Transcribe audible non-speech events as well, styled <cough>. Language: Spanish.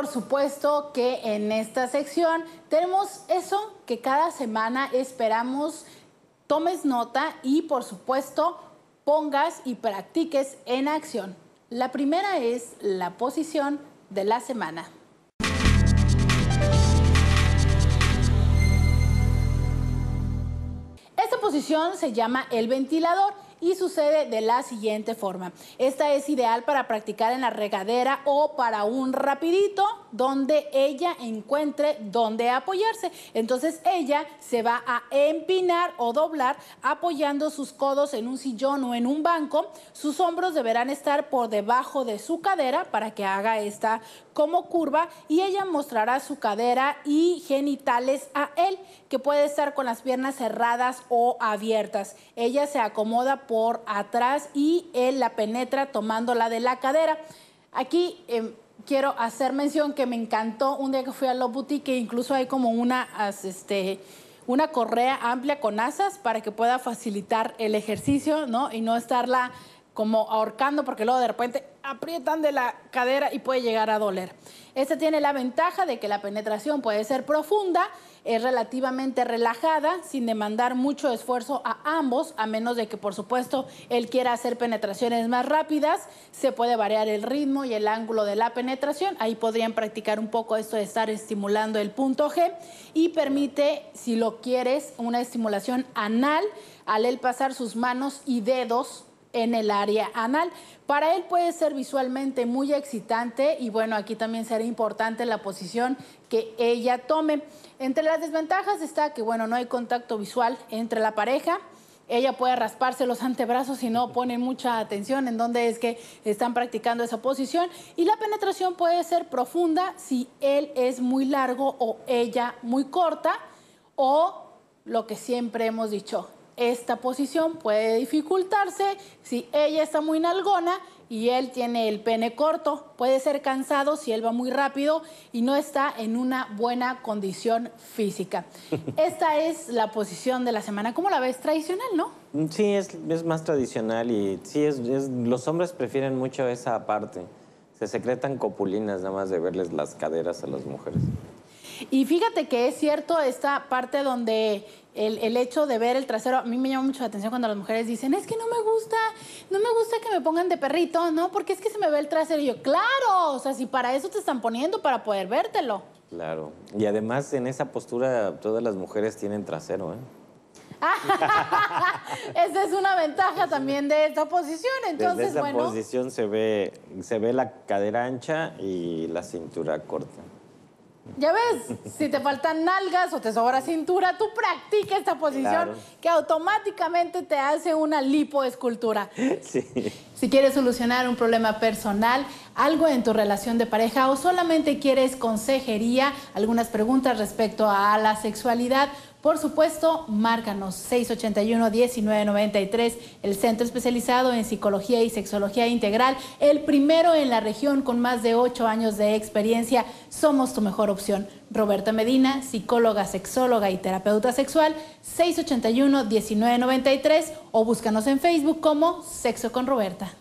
por supuesto que en esta sección tenemos eso que cada semana esperamos tomes nota y por supuesto pongas y practiques en acción. La primera es la posición de la semana. Esta posición se llama el ventilador y sucede de la siguiente forma. Esta es ideal para practicar en la regadera o para un rapidito donde ella encuentre donde apoyarse. Entonces ella se va a empinar o doblar apoyando sus codos en un sillón o en un banco. Sus hombros deberán estar por debajo de su cadera para que haga esta como curva y ella mostrará su cadera y genitales a él, que puede estar con las piernas cerradas o abiertas. Ella se acomoda por atrás y él la penetra tomándola de la cadera. Aquí em, quiero hacer mención que me encantó un día que fui a Love Boutique, que incluso hay como una, este, una correa amplia con asas para que pueda facilitar el ejercicio, ¿no? Y no estarla como ahorcando porque luego de repente aprietan de la cadera y puede llegar a doler. Este tiene la ventaja de que la penetración puede ser profunda, es relativamente relajada, sin demandar mucho esfuerzo a ambos, a menos de que por supuesto él quiera hacer penetraciones más rápidas, se puede variar el ritmo y el ángulo de la penetración, ahí podrían practicar un poco esto de estar estimulando el punto G y permite, si lo quieres, una estimulación anal. Al él pasar sus manos y dedos en el área anal. Para él puede ser visualmente muy excitante y bueno, aquí también será importante la posición que ella tome. Entre las desventajas está que bueno, no hay contacto visual entre la pareja. Ella puede rasparse los <laughs> antebrazos si no pone mucha atención en dónde es que están practicando esa posición. Y la penetración puede ser profunda si él es muy largo o ella muy corta. O lo que siempre hemos dicho, esta posición puede dificultarse si ella está muy nalgona y él tiene el pene corto. Puede ser cansado si él va muy rápido y no está en una buena condición física. <laughs> Esta es la posición de la semana. ¿Cómo la ves? Tradicional, ¿no? Sí, es, más tradicional y sí, es, los hombres prefieren mucho esa parte. Se secretan copulinas nada más de verles las caderas a las mujeres. Y fíjate que es cierto esta parte donde el, hecho de ver el trasero, a mí me llama mucho la atención cuando las mujeres dicen, es que no me gusta, no me gusta que me pongan de perrito, ¿no? Porque es que se me ve el trasero. Y yo, claro, o sea, si para eso te están poniendo, para poder vértelo. Claro. Y además en esa postura todas las mujeres tienen trasero, ¿eh? <laughs> Esa es una ventaja también de esta posición. Entonces, Desde esa posición se ve, se ve la cadera ancha y la cintura corta. Ya ves, si te faltan nalgas o te sobra cintura, tú practica esta posición que automáticamente te hace una lipoescultura. <laughs> Sí. Si quieres solucionar un problema personal, algo en tu relación de pareja o solamente quieres consejería, algunas preguntas respecto a la sexualidad, por supuesto, márcanos 681-1993, el centro especializado en psicología y sexología integral, el primero en la región con más de ocho años de experiencia. Somos tu mejor opción. Roberta Medina, psicóloga, sexóloga y terapeuta sexual, 681-1993 o búscanos en Facebook como Sexo con Roberta.